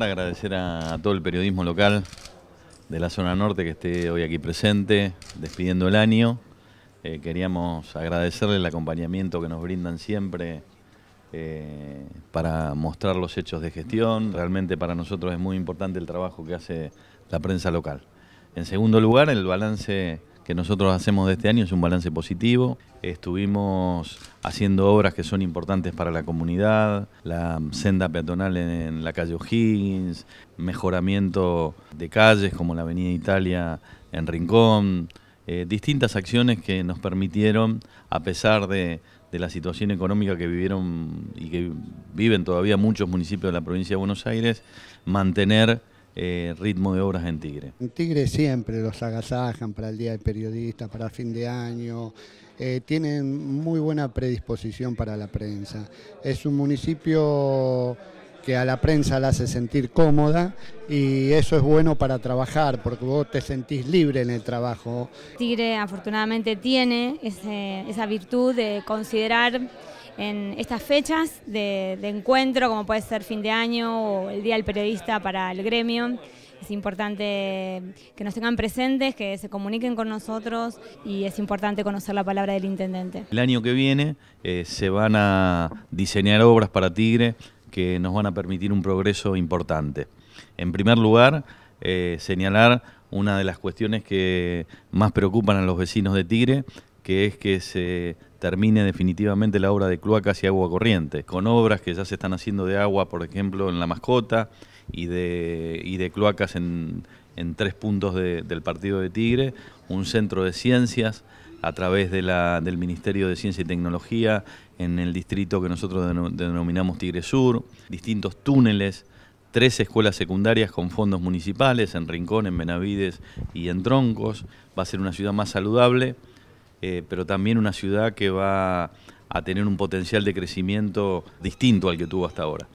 Agradecer a, todo el periodismo local de la zona norte que esté hoy aquí presente, despidiendo el año. Eh, queríamos agradecerle el acompañamiento que nos brindan siempre eh, para mostrar los hechos de gestión. Realmente para nosotros es muy importante el trabajo que hace la prensa local. En segundo lugar, el balance que nosotros hacemos de este año es un balance positivo. Estuvimos haciendo obras que son importantes para la comunidad, la senda peatonal en la calle O'Higgins, mejoramiento de calles como la Avenida Italia en Rincón, eh, distintas acciones que nos permitieron, a pesar de, de la situación económica que vivieron y que viven todavía muchos municipios de la provincia de Buenos Aires, mantener eh, ritmo de obras en Tigre. En Tigre siempre los agasajan para el Día del Periodista, para fin de año, eh, tienen muy buena predisposición para la prensa. Es un municipio que a la prensa la hace sentir cómoda y eso es bueno para trabajar porque vos te sentís libre en el trabajo. Tigre afortunadamente tiene esa virtud de considerar en estas fechas de, encuentro, como puede ser fin de año o el Día del Periodista para el gremio. Es importante que nos tengan presentes, que se comuniquen con nosotros y es importante conocer la palabra del intendente. El año que viene eh, se van a diseñar obras para Tigre que nos van a permitir un progreso importante. En primer lugar, eh, señalar una de las cuestiones que más preocupan a los vecinos de Tigre, que es que se termine definitivamente la obra de cloacas y agua corriente, con obras que ya se están haciendo de agua, por ejemplo, en La Mascota y de, y de cloacas en, tres puntos del partido de Tigre, un centro de ciencias a través de la, del Ministerio de Ciencia y Tecnología en el distrito que nosotros denominamos Tigre Sur, distintos túneles, tres escuelas secundarias con fondos municipales en Rincón, en Benavides y en Troncos. Va a ser una ciudad más saludable eh, pero también una ciudad que va a tener un potencial de crecimiento distinto al que tuvo hasta ahora.